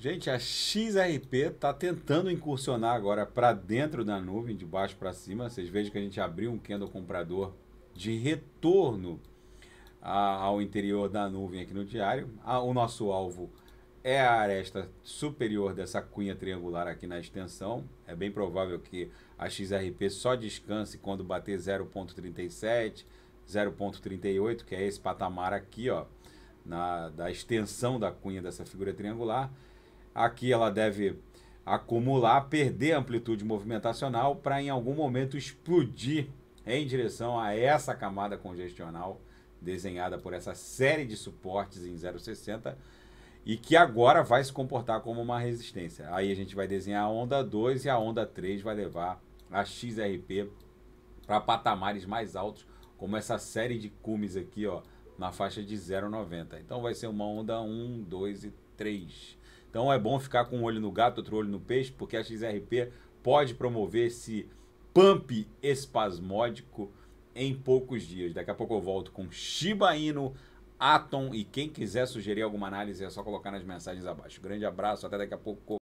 Gente, a XRP está tentando incursionar agora para dentro da nuvem, de baixo para cima. Vocês vejam que a gente abriu um candle comprador de retorno a, ao interior da nuvem aqui no diário. A, o nosso alvo é a aresta superior dessa cunha triangular aqui na extensão. É bem provável que a XRP só descanse quando bater 0.37, 0.38, que é esse patamar aqui, ó, na, da extensão da cunha dessa figura triangular. Aqui ela deve acumular, perder amplitude movimentacional para em algum momento explodir em direção a essa camada congestional desenhada por essa série de suportes em 0,60 e que agora vai se comportar como uma resistência. Aí a gente vai desenhar a onda 2 e a onda 3 vai levar a XRP para patamares mais altos, como essa série de cumes aqui, ó, na faixa de 0,90. Então vai ser uma onda 1, 2 e 3. Então é bom ficar com um olho no gato, outro olho no peixe, porque a XRP pode promover esse pump espasmódico em poucos dias. Daqui a pouco eu volto com Shiba Inu, Atom e quem quiser sugerir alguma análise é só colocar nas mensagens abaixo. Grande abraço, até daqui a pouco.